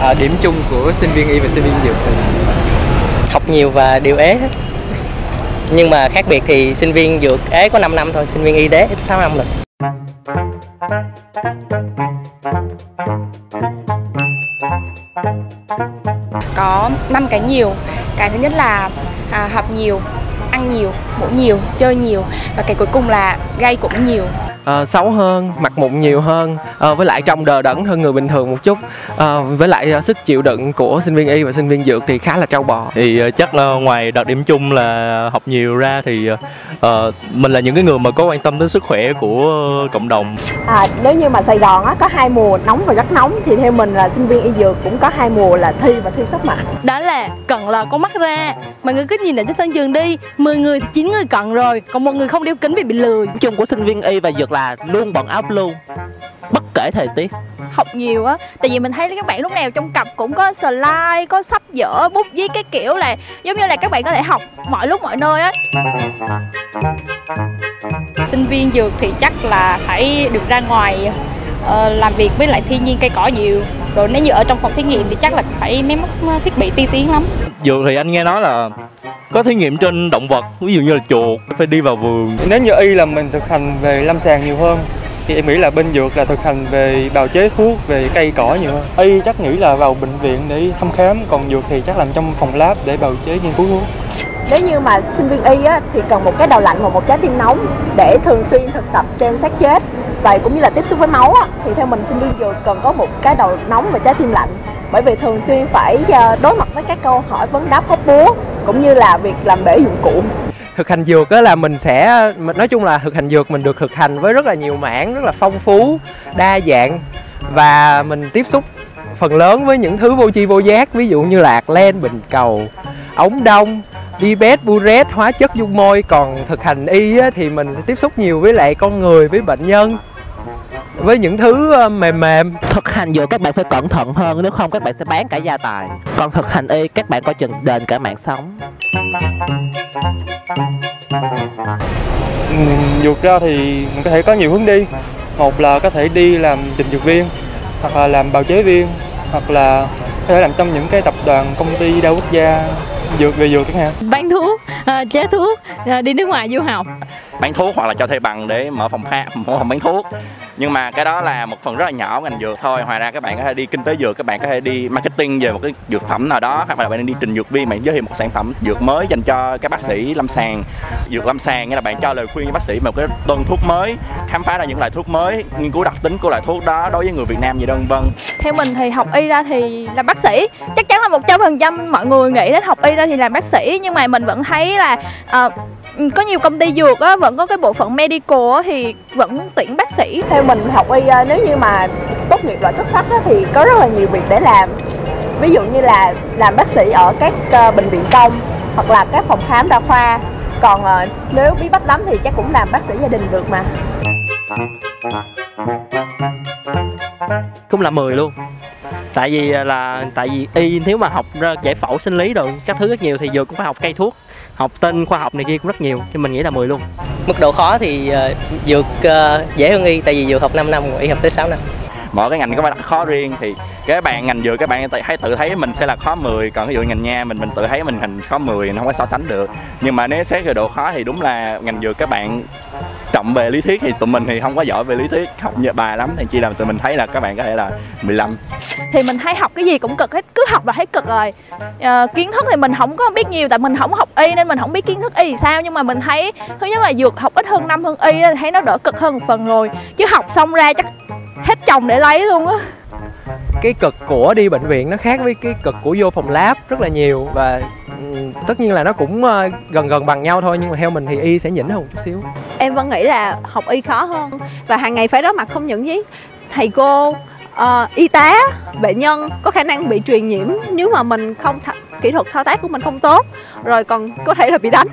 à, điểm chung của sinh viên y và sinh viên dược. Học nhiều và đều ế. Hết nhưng mà khác biệt thì sinh viên dược ế có 5 năm thôi sinh viên y tế 6 năm rồi. Có năm cái nhiều. Cái thứ nhất là à, học nhiều ăn nhiều ngủ nhiều chơi nhiều. Và cái cuối cùng là gây cũng nhiều uh, xấu hơn mặt mụn nhiều hơn uh, với lại trông đờ đẫn hơn người bình thường một chút. Uh, với lại uh, sức chịu đựng của sinh viên y và sinh viên dược thì khá là trâu bò. Thì uh, chắc là ngoài đặc điểm chung là học nhiều ra thì uh, mình là những cái người mà có quan tâm đến sức khỏe của cộng đồng. À, nếu như mà Sài Gòn á, có hai mùa nóng và rất nóng thì theo mình là sinh viên y dược cũng có hai mùa là thi và thi sắp mặt. Đó là cận lò con mắt ra. Mọi người cứ nhìn lại trên sân trường đi 10 người thì 9 người cận rồi còn một người không đeo kính vì bị lười. Chung của sinh viên y và dược là luôn bận áo blue bất kể thời tiết. Học nhiều á tại vì mình thấy các bạn lúc nào trong cặp cũng có slide có sách vở bút viết cái kiểu là giống như là các bạn có thể học mọi lúc mọi nơi á. Sinh viên dược thì chắc là phải được ra ngoài uh, làm việc với lại thiên nhiên cây cỏ nhiều. Rồi nếu như ở trong phòng thí nghiệm thì chắc là phải mấy mất thiết bị tiên tiến lắm. Dược thì anh nghe nói là có thí nghiệm trên động vật ví dụ như là chuột phải đi vào vườn. Nếu như y là mình thực hành về lâm sàng nhiều hơn thì em nghĩ là bên dược là thực hành về bào chế thuốc về cây cỏ nhiều hơn. Y chắc nghĩ là vào bệnh viện để thăm khám còn dược thì chắc làm trong phòng lab để bào chế nghiên cứu thuốc. Nếu như mà sinh viên y á, thì cần một cái đầu lạnh và một trái tim nóng để thường xuyên thực tập trên xác chết. Và cũng như là tiếp xúc với máu á, thì theo mình sinh viên dược cần có một cái đầu nóng và trái tim lạnh. Bởi vì thường xuyên phải ờ, đối mặt với các câu hỏi vấn đáp hóc búa cũng như là việc làm bể dụng cụ. Thực hành dược đó là mình sẽ, nói chung là thực hành dược mình được thực hành với rất là nhiều mảng, rất là phong phú, đa dạng. Và mình tiếp xúc phần lớn với những thứ vô chi vô giác, ví dụ như lạc len, bình cầu, ống đông pipet buret, hóa chất dung môi. Còn thực hành y thì mình sẽ tiếp xúc nhiều với lại con người, với bệnh nhân với những thứ ờ, mềm mềm. Thực hành dược các bạn phải cẩn thận hơn nếu không các bạn sẽ bán cả gia tài. Còn thực hành y các bạn coi chừng đền cả mạng sống. Dược ra thì mình có thể có nhiều hướng đi. Một là có thể đi làm trình dược viên hoặc là làm bào chế viên hoặc là có thể làm trong những cái tập đoàn công ty đa quốc gia dược về dược chẳng hạn. Bán thuốc à, chế thuốc à, đi nước ngoài du học bán thuốc hoặc là cho thuê bằng để mở phòng khám mở phòng bán thuốc. Nhưng mà cái đó là một phần rất là nhỏ ngành dược thôi. Ngoài ra các bạn có thể đi kinh tế dược các bạn có thể đi marketing về một cái dược phẩm nào đó hoặc là bạn đi trình dược viên bạn giới thiệu một sản phẩm dược mới dành cho các bác sĩ lâm sàng. Dược lâm sàng nghĩa là bạn cho lời khuyên cho bác sĩ một cái tuần thuốc mới khám phá ra những loại thuốc mới nghiên cứu đặc tính của loại thuốc đó đối với người Việt Nam gì đơn vân theo mình thì học y ra thì là bác sĩ. Chắc chắn là một trăm phần trăm mọi người nghĩ đến học y ra thì làm bác sĩ. Nhưng mà mình vẫn thấy là uh, có nhiều công ty dược á, vẫn có cái bộ phận medical á, thì vẫn tuyển bác sĩ. Theo mình học y nếu như mà tốt nghiệp loại xuất sắc á, thì có rất là nhiều việc để làm. Ví dụ như là làm bác sĩ ở các uh, bệnh viện công hoặc là các phòng khám đa khoa. Còn uh, nếu bí bách lắm thì chắc cũng làm bác sĩ gia đình được mà. Cũng là 10 luôn tại vì à, là tại vì y nếu mà học giải phẫu sinh lý rồi các thứ rất nhiều thì dược cũng phải học cây thuốc học tên khoa học này kia cũng rất nhiều thì mình nghĩ là 10 luôn. Mức độ khó thì uh, dược uh, dễ hơn y tại vì dược học 5 năm y học tới 6 năm mỗi cái ngành có cái khó riêng thì các bạn ngành dược các bạn thấy tự thấy mình sẽ là khó 10 còn ví dụ ngành nha mình mình tự thấy mình hình khó 10 nó không có so sánh được. Nhưng mà nếu xét về độ khó thì đúng là ngành dược các bạn trọng về lý thuyết thì tụi mình thì không có giỏi về lý thuyết học nhờ bài lắm thì chỉ là tụi mình thấy là các bạn có thể là 15 thì mình hay học cái gì cũng cực hết cứ học là thấy cực rồi. À, kiến thức thì mình không có biết nhiều tại mình không học y nên mình không biết kiến thức y sao nhưng mà mình thấy thứ nhất là dược học ít hơn năm hơn y thấy nó đỡ cực hơn một phần rồi. Chứ học xong ra chắc hết chồng để lấy luôn á. Cái cực của đi bệnh viện nó khác với cái cực của vô phòng lab rất là nhiều và tất nhiên là nó cũng ờ, gần gần bằng nhau thôi nhưng mà theo mình thì y sẽ nhỉnh hơn một chút xíu. Em vẫn nghĩ là học y khó hơn và hàng ngày phải đối mặt không những với thầy cô uh, y tá bệnh nhân có khả năng bị truyền nhiễm nếu mà mình không th- kỹ thuật thao tác của mình không tốt rồi còn có thể là bị đánh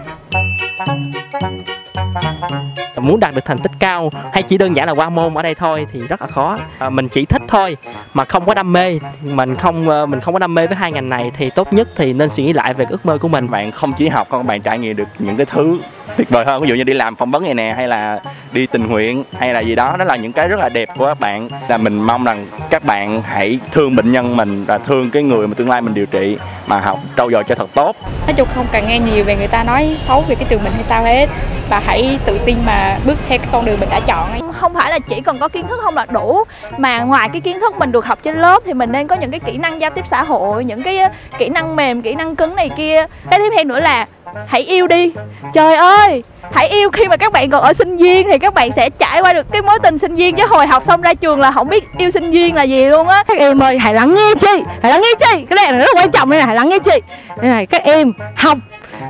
muốn đạt được thành tích cao hay chỉ đơn giản là qua môn ở đây thôi thì rất là khó. À, mình chỉ thích thôi mà không có đam mê. Mình không ờ, mình không có đam mê với hai ngành này thì tốt nhất thì nên suy nghĩ lại về ước mơ của mình. Bạn không chỉ học còn các bạn trải nghiệm được những cái thứ tuyệt vời hơn ví dụ như đi làm phỏng vấn này nè hay là đi tình nguyện hay là gì đó đó là những cái rất là đẹp của các bạn. Là mình mong rằng các bạn hãy thương bệnh nhân mình và thương cái người mà tương lai mình điều trị mà học trau dồi cho thật tốt. Nói chung không cần nghe nhiều về người ta nói xấu về cái trường mình hay sao hết. Và hãy tự tin mà bước theo cái con đường mình đã chọn ấy. không phải là chỉ cần có kiến thức không là đủ mà ngoài cái kiến thức mình được học trên lớp thì mình nên có những cái kỹ năng giao tiếp xã hội những cái ờ, kỹ năng mềm kỹ năng cứng này kia. Cái tiếp theo nữa là hãy yêu đi. Trời ơi hãy yêu khi mà các bạn còn ở sinh viên thì các bạn sẽ trải qua được cái mối tình sinh viên. Chứ hồi học xong ra trường là không biết yêu sinh viên là gì luôn á. Các em ơi hãy lắng nghe chị hãy lắng nghe chị. Cái này là rất là quan trọng đây này hãy lắng nghe chị. Đây này các em học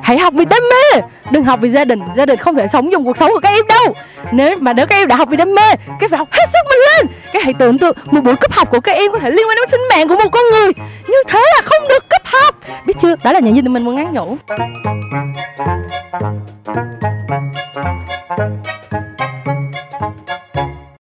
hãy học vì đam mê. Đừng học vì gia đình. Gia đình không thể sống dùng cuộc sống của các em đâu. Nếu mà nếu các em đã học vì đam mê cái phải học hết sức mình lên. Cái hãy tưởng tượng một buổi cấp học của các em có thể liên quan đến sinh mạng của một con người. Như thế là không được cấp học. Biết chưa? Đó là những gì mình muốn ngắn nhủ.